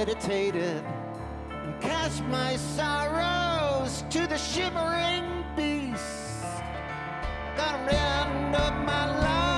meditated and cast my sorrows to the shimmering beast. Got to end up my life.